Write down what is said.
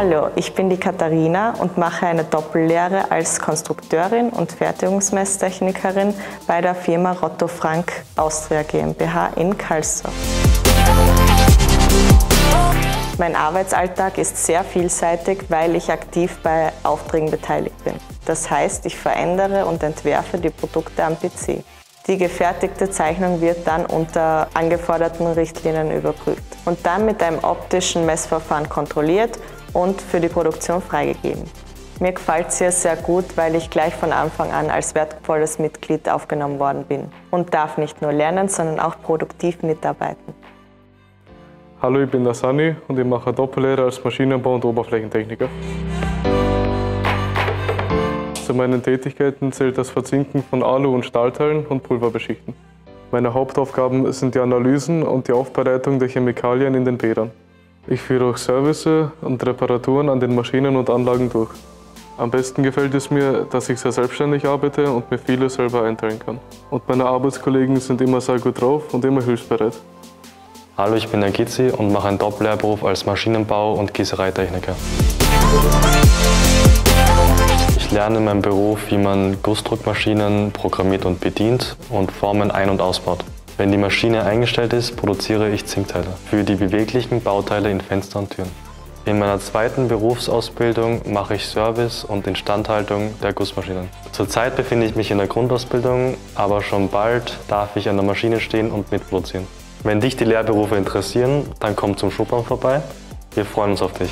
Hallo, ich bin die Katharina und mache eine Doppellehre als Konstrukteurin und Fertigungsmesstechnikerin bei der Firma Rotto Frank Austria GmbH in Karlsruhe. Mein Arbeitsalltag ist sehr vielseitig, weil ich aktiv bei Aufträgen beteiligt bin. Das heißt, ich verändere und entwerfe die Produkte am PC. Die gefertigte Zeichnung wird dann unter angeforderten Richtlinien überprüft und dann mit einem optischen Messverfahren kontrolliert und für die Produktion freigegeben. Mir gefällt es hier sehr gut, weil ich gleich von Anfang an als wertvolles Mitglied aufgenommen worden bin und darf nicht nur lernen, sondern auch produktiv mitarbeiten. Hallo, ich bin der Sani und ich mache Doppellehre als Maschinenbau- und Oberflächentechniker. Zu meinen Tätigkeiten zählt das Verzinken von Alu- und Stahlteilen und Pulverbeschichten. Meine Hauptaufgaben sind die Analysen und die Aufbereitung der Chemikalien in den Bädern. Ich führe auch Service und Reparaturen an den Maschinen und Anlagen durch. Am besten gefällt es mir, dass ich sehr selbstständig arbeite und mir vieles selber einteilen kann. Und meine Arbeitskollegen sind immer sehr gut drauf und immer hilfsbereit. Hallo, ich bin der Gizi und mache einen Doppellehrberuf als Maschinenbau- und Gießereitechniker. Ich lerne in meinem Beruf, wie man Gussdruckmaschinen programmiert und bedient und Formen ein- und ausbaut. Wenn die Maschine eingestellt ist, produziere ich Zinkteile für die beweglichen Bauteile in Fenster und Türen. In meiner zweiten Berufsausbildung mache ich Service und Instandhaltung der Gussmaschinen. Zurzeit befinde ich mich in der Grundausbildung, aber schon bald darf ich an der Maschine stehen und mitproduzieren. Wenn dich die Lehrberufe interessieren, dann komm zum Schnuppern vorbei. Wir freuen uns auf dich.